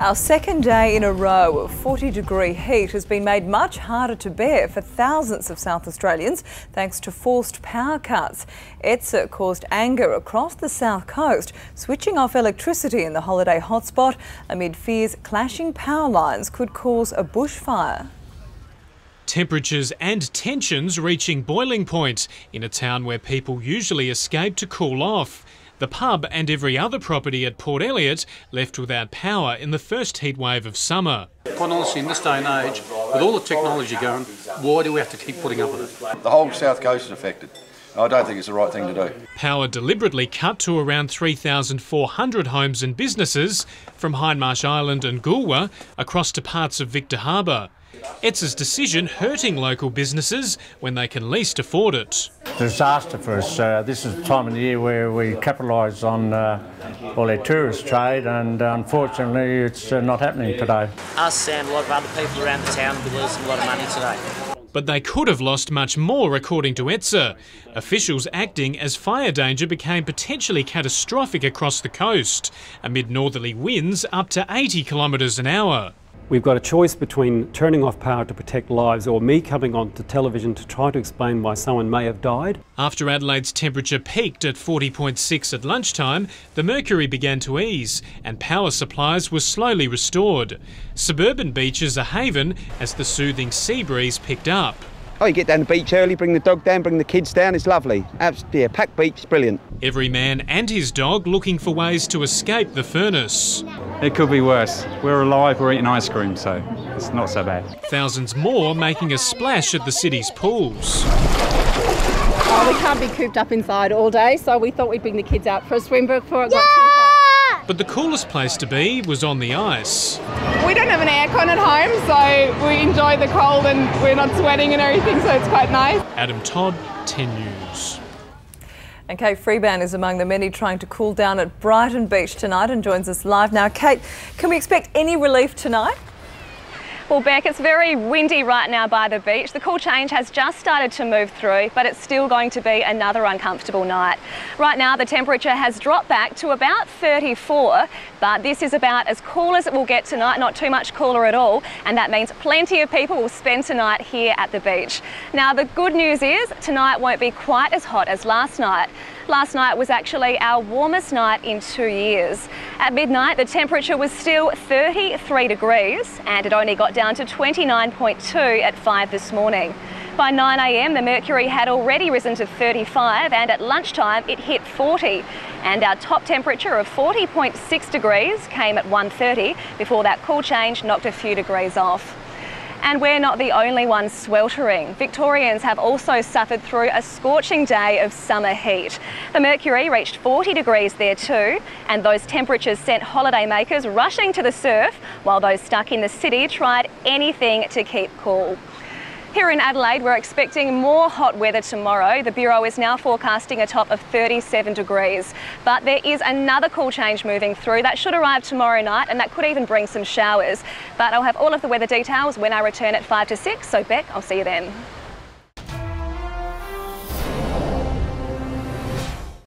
Our second day in a row of 40 degree heat has been made much harder to bear for thousands of South Australians thanks to forced power cuts. ETSA caused anger across the south coast, switching off electricity in the holiday hotspot amid fears clashing power lines could cause a bushfire. Temperatures and tensions reaching boiling point in a town where people usually escape to cool off. The pub and every other property at Port Elliot left without power in the first heatwave of summer. Quite honestly, in this day and age, with all the technology going, why do we have to keep putting up with it? The whole south coast is affected. I don't think it's the right thing to do. Power deliberately cut to around 3,400 homes and businesses from Hindmarsh Island and Goolwa across to parts of Victor Harbor. ETSA's decision hurting local businesses when they can least afford it. Disaster for us. Uh, this is the time of the year where we capitalise on uh, all our tourist trade, and uh, unfortunately, it's uh, not happening today. Us and a lot of other people around the town will be losing a lot of money today. But they could have lost much more, according to ETSA. Officials acting as fire danger became potentially catastrophic across the coast, amid northerly winds up to 80 kilometres an hour. We've got a choice between turning off power to protect lives or me coming on to television to try to explain why someone may have died. After Adelaide's temperature peaked at 40.6 at lunchtime, the mercury began to ease and power supplies were slowly restored. Suburban beaches a haven as the soothing sea breeze picked up. Oh, you get down the beach early, bring the dog down, bring the kids down. It's lovely. Absolutely, yeah, packed beach, brilliant. Every man and his dog looking for ways to escape the furnace. It could be worse. We're alive, we're eating ice cream, so it's not so bad. Thousands more making a splash at the city's pools. Oh, we can't be cooped up inside all day, so we thought we'd bring the kids out for a swim before it got too hot. But the coolest place to be was on the ice. We don't have an aircon at home, so we enjoy the cold and we're not sweating and everything, so it's quite nice. Adam Todd, 10 News. And Kate Freebairn is among the many trying to cool down at Brighton Beach tonight and joins us live now. Kate, can we expect any relief tonight? Well, Beck, it's very windy right now by the beach. The cool change has just started to move through, but it's still going to be another uncomfortable night. Right now, the temperature has dropped back to about 34, but this is about as cool as it will get tonight, not too much cooler at all, and that means plenty of people will spend tonight here at the beach. Now, the good news is tonight won't be quite as hot as last night. Last night was actually our warmest night in two years. At midnight, the temperature was still 33 degrees and it only got down to 29.2 at 5 this morning. By 9am, the mercury had already risen to 35 and at lunchtime it hit 40. And our top temperature of 40.6 degrees came at 1.30 before that cool change knocked a few degrees off. And we're not the only ones sweltering. Victorians have also suffered through a scorching day of summer heat. The mercury reached 40 degrees there too, and those temperatures sent holidaymakers rushing to the surf, while those stuck in the city tried anything to keep cool. Here in Adelaide, we're expecting more hot weather tomorrow. The Bureau is now forecasting a top of 37 degrees. But there is another cool change moving through that should arrive tomorrow night and that could even bring some showers. But I'll have all of the weather details when I return at 5 to 6. So, Beck, I'll see you then.